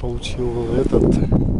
получил этот